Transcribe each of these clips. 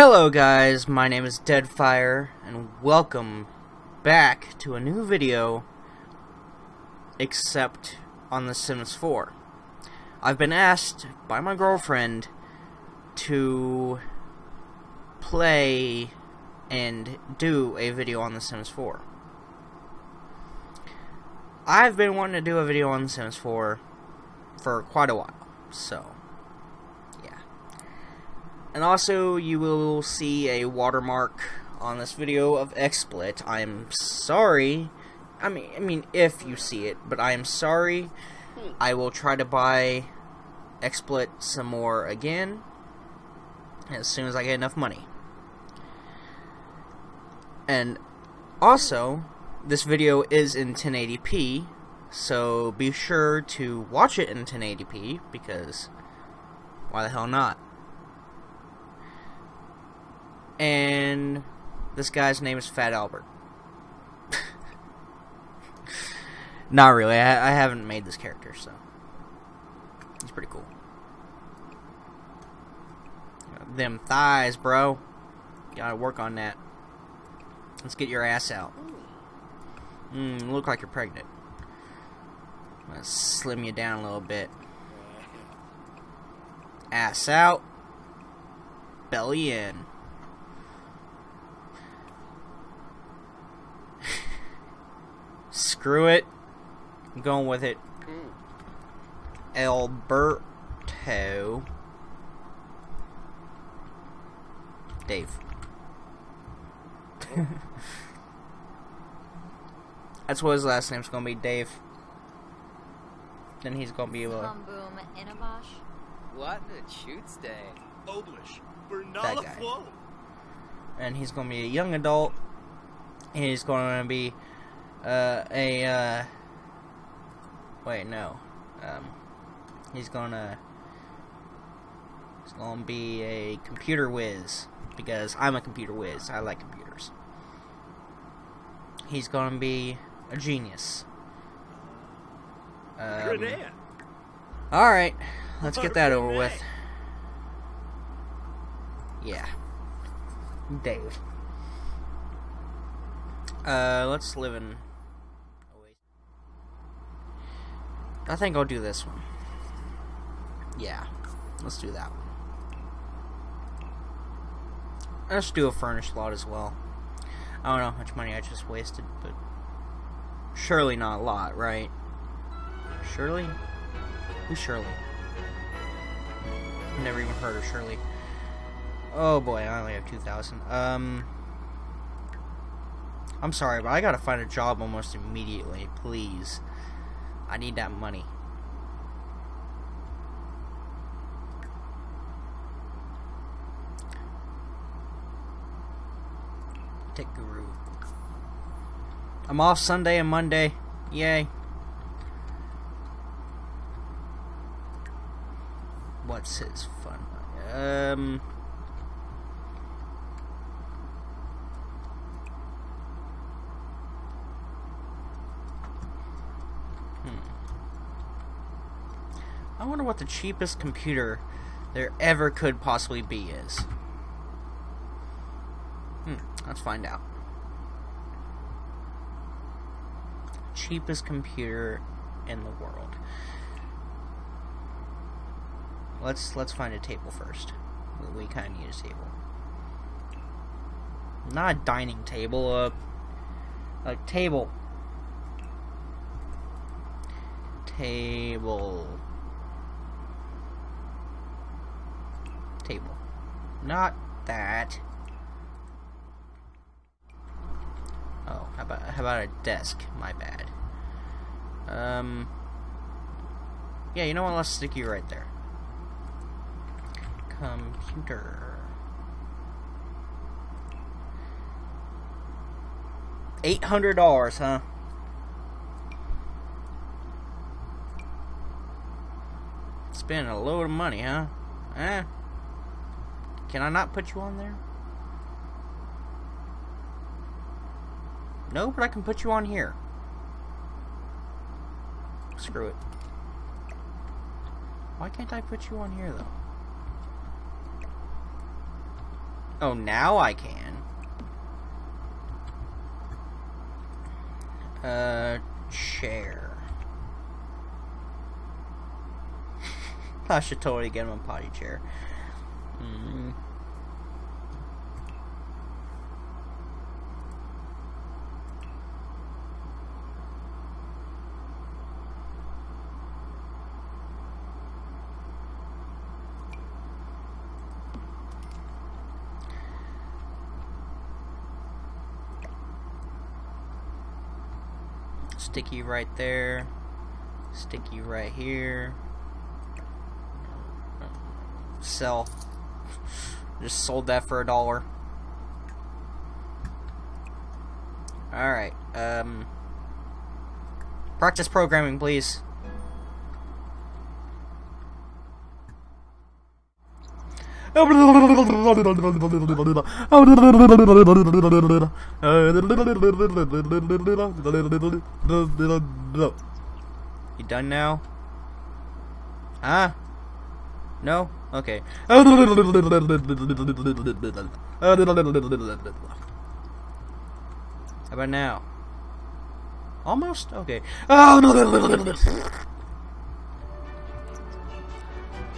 Hello guys, my name is Deadfire, and welcome back to a new video, except on The Sims 4. I've been asked by my girlfriend to play and do a video on The Sims 4. I've been wanting to do a video on The Sims 4 for quite a while, so and also, you will see a watermark on this video of XSplit. I am sorry. I mean, I mean, if you see it, but I am sorry. Hmm. I will try to buy XSplit some more again as soon as I get enough money. And also, this video is in 1080p, so be sure to watch it in 1080p because why the hell not? And this guy's name is Fat Albert. Not really. I, I haven't made this character, so he's pretty cool. Them thighs, bro. Gotta work on that. Let's get your ass out. Mmm, look like you're pregnant. I'm gonna slim you down a little bit. Ass out. Belly in. Screw it. I'm going with it. Alberto. Dave. That's what his last name's gonna be, Dave. Then he's gonna be uh, able to. What the shoots day? That guy. And he's gonna be a young adult. And he's gonna be uh, a, uh, wait, no, um, he's gonna, he's gonna be a computer whiz, because I'm a computer whiz, I like computers. He's gonna be a genius. Um, Alright, let's get that over with. Yeah. Dave. Uh, let's live in I think I'll do this one. Yeah, let's do that one. Let's do a furnished lot as well. I don't know how much money I just wasted, but surely not a lot, right? Shirley? Who's Shirley? Never even heard of Shirley. Oh boy, I only have 2,000. Um, I'm sorry, but I gotta find a job almost immediately, please. I need that money. Tech Guru. I'm off Sunday and Monday. Yay. What's his fun? Um... what the cheapest computer there ever could possibly be is. Hmm, let's find out. Cheapest computer in the world. Let's let's find a table first. We, we kind of need a table. Not a dining table, a, a table. Table. Table. Not that. Oh, how about how about a desk? My bad. Um. Yeah, you know what? Let's stick you right there. Computer. Eight hundred dollars, huh? Spending a load of money, huh? Eh? Can I not put you on there? No, but I can put you on here. Screw it. Why can't I put you on here, though? Oh, now I can. Uh, chair. I should totally get him a potty chair. Mm. Sticky right there. Sticky right here. Sell. Just sold that for a dollar. Alright, um... Practice programming, please. You done now? Huh? No? Okay. How about now? Almost? Okay.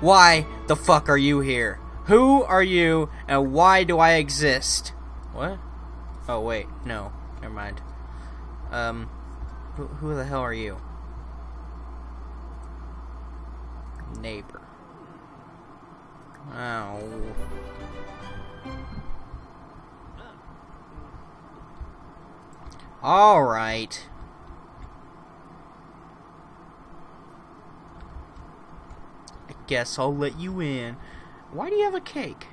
Why the fuck are you here? Who are you and why do I exist? What? Oh, wait. No. Never mind. Um, who, who the hell are you? Neighbor. Oh. Alright. I guess I'll let you in. Why do you have a cake?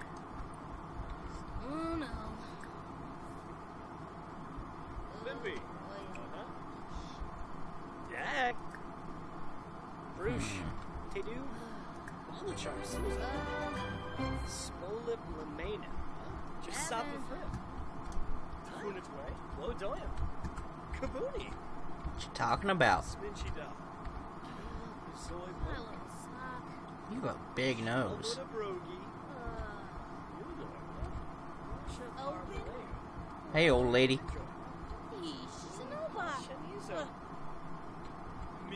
Hey, old lady.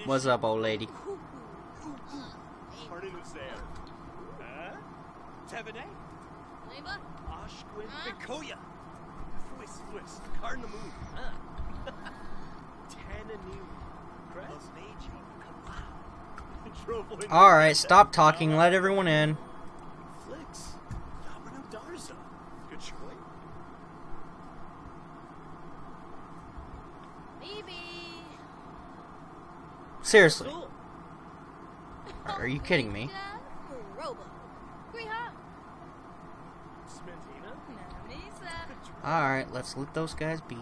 What's up, old lady? Pardon the Sam. Huh? Tevene? Neighbor? Ashquin Huh? Bikoya. Fwis Fwis. Card the moon. Huh? Tananu. Crest. Alright, stop talking. Let everyone in. Seriously. Are you kidding me? Alright, let's let those guys be.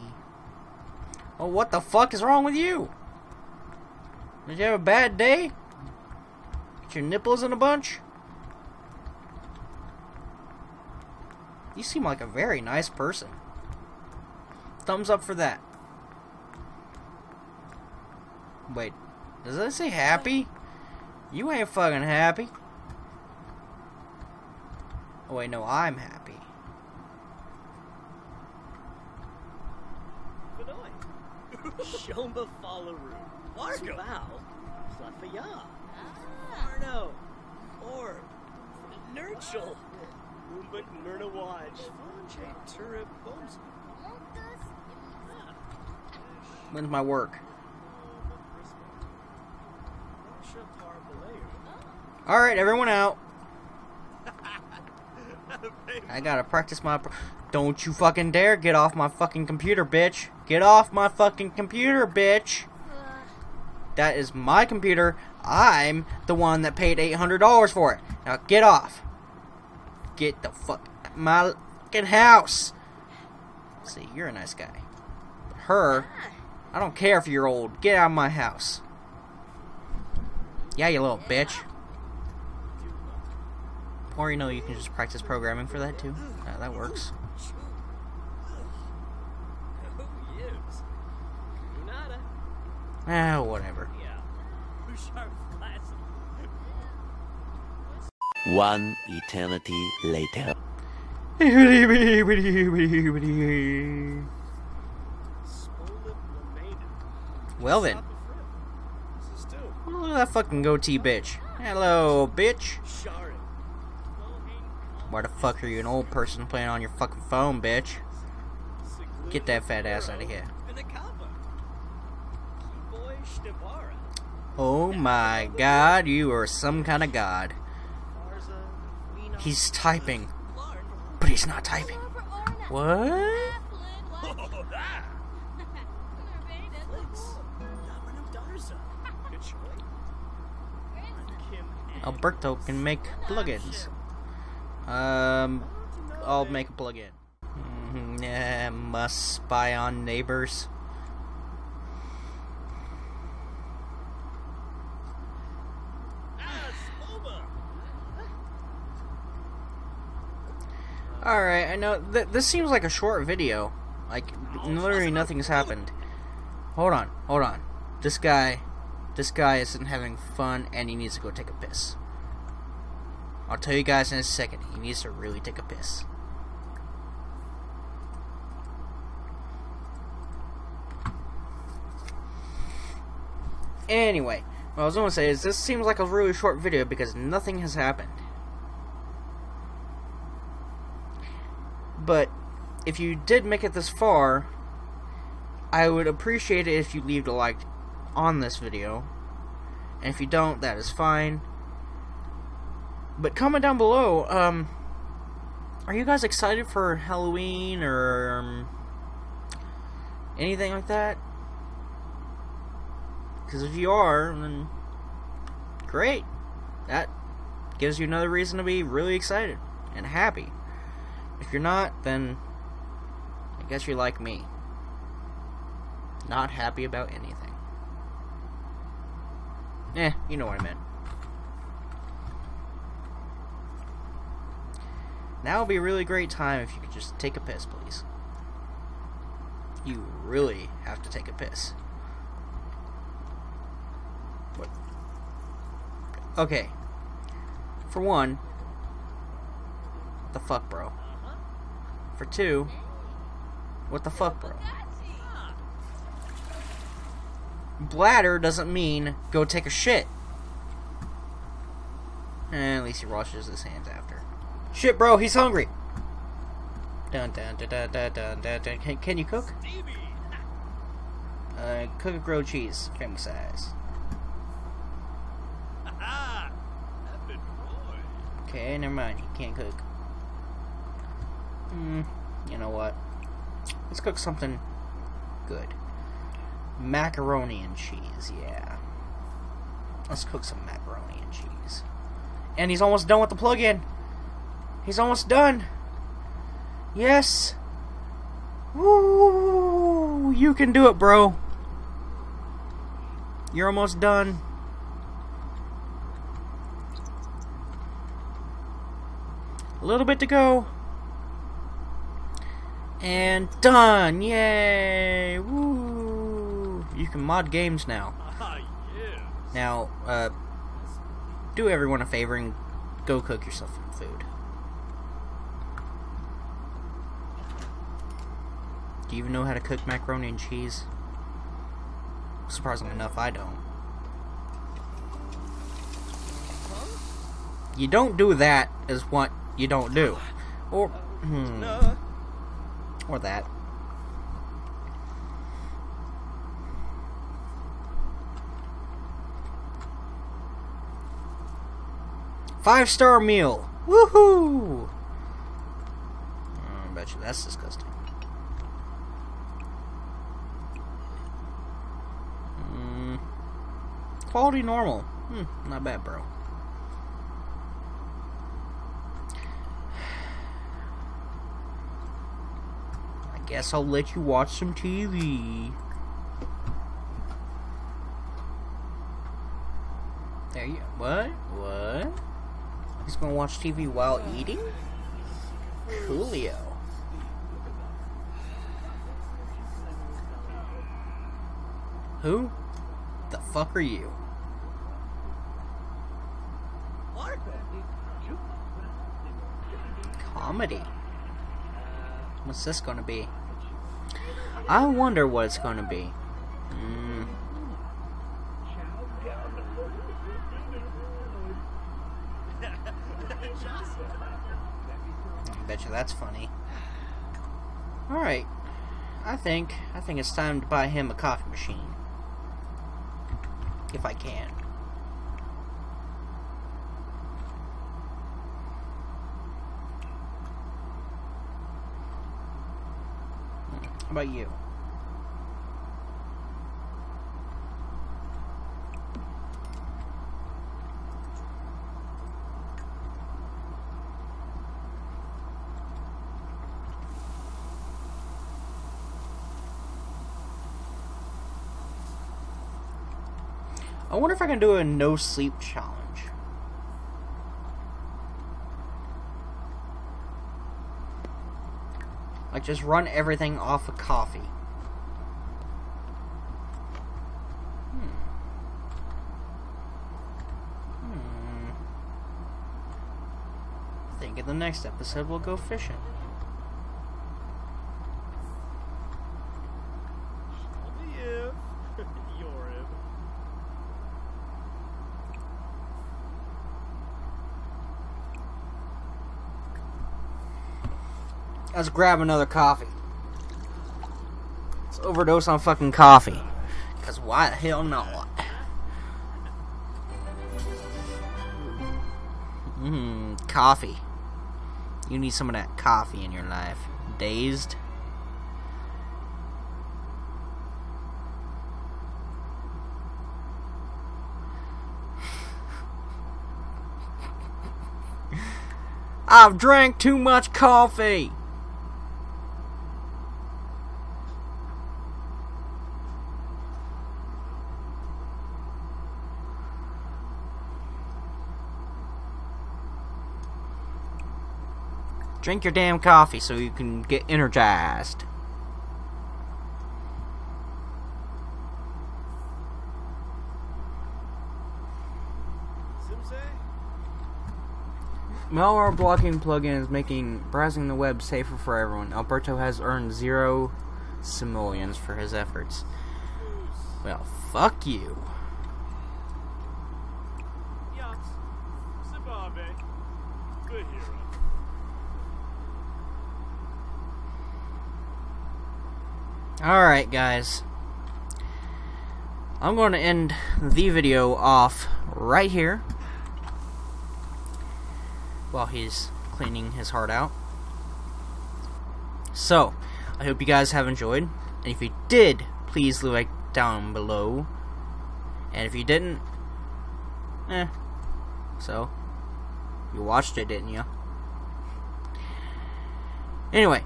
Oh, what the fuck is wrong with you? Did you have a bad day? Get your nipples in a bunch? You seem like a very nice person. Thumbs up for that. Wait, does that say happy? You ain't fucking happy. Oh wait, no, I'm happy. Fenoy. Shomba Fallaru. Largo. Val. Flafaya. Ah. Arno. Or. Nurchel. Umbuk Myrna Waj. Fonche Turip Bones. When's my work? Alright, everyone out. I gotta practice my. Pr Don't you fucking dare get off my fucking computer, bitch. Get off my fucking computer, bitch. That is my computer. I'm the one that paid $800 for it. Now get off. Get the fuck out my fucking house. See, you're a nice guy. But her. I don't care if you're old. Get out of my house. Yeah, you little bitch. Or you know, you can just practice programming for that too. Uh, that works. Who is? Nada. Ah, whatever. Yeah. Who sharp flash? One eternity later. Well then. That fucking goatee bitch. Hello, bitch. Why the fuck are you an old person playing on your fucking phone, bitch? Get that fat ass out of here. Oh my god, you are some kind of god. He's typing, but he's not typing. What? Alberto can make plugins. Um, I'll make a plugin. Mm, yeah, must spy on neighbors. Alright, I know. Th this seems like a short video. Like, literally nothing's happened. Hold on, hold on. This guy, this guy isn't having fun and he needs to go take a piss. I'll tell you guys in a second. He needs to really take a piss. Anyway, what I was going to say is this seems like a really short video because nothing has happened. But if you did make it this far, I would appreciate it if you leave a like on this video. And if you don't, that is fine. But comment down below, um, are you guys excited for Halloween or um, anything like that? Because if you are, then great. That gives you another reason to be really excited and happy. If you're not, then I guess you're like me. Not happy about anything. Eh, you know what I meant. Now would be a really great time if you could just take a piss, please. You really have to take a piss. What? Okay. For one, the fuck, bro? For two, what the fuck, bro? Bladder doesn't mean go take a shit. At least he washes his hands after. Shit, bro, he's hungry. Dun dun dun dun dun dun dun. dun. Can, can you cook? Uh, cook a grilled cheese, family size. Okay, never mind. He can't cook. Hmm. You know what? Let's cook something good. Macaroni and cheese, yeah. Let's cook some macaroni and cheese. And he's almost done with the plug-in. He's almost done. Yes. Woo! You can do it, bro. You're almost done. A little bit to go. And done! Yay! Woo! You can mod games now. Now, uh, do everyone a favor and go cook yourself some food. Do you even know how to cook macaroni and cheese? Surprisingly enough, I don't. You don't do that is what you don't do. Or, hmm. Or that. Five star meal. Woohoo! I bet you that's disgusting. Mm. Quality normal. Hmm, not bad, bro. I guess I'll let you watch some TV. There you. What? He's gonna watch TV while eating? Coolio. Who? The fuck are you? Comedy. What's this gonna be? I wonder what it's gonna be. Mm. You that's funny. Alright. I think I think it's time to buy him a coffee machine. If I can. How about you? Wonder if I can do a no sleep challenge. Like just run everything off of coffee. Hmm. Hmm. I think in the next episode we'll go fishing. Only if you're him. Let's grab another coffee. Let's overdose on fucking coffee. Cause why the hell not? Mmm, coffee. You need some of that coffee in your life. Dazed? I've drank too much coffee. Drink your damn coffee so you can get energized. Malware blocking plugin is making browsing the web safer for everyone. Alberto has earned zero simoleons for his efforts. Well, fuck you. Alright, guys. I'm going to end the video off right here while he's cleaning his heart out. So, I hope you guys have enjoyed. And if you did, please leave a like down below. And if you didn't, eh. So, you watched it, didn't you? Anyway,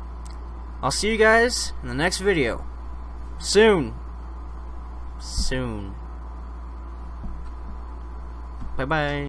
I'll see you guys in the next video. Soon. Soon. Bye bye.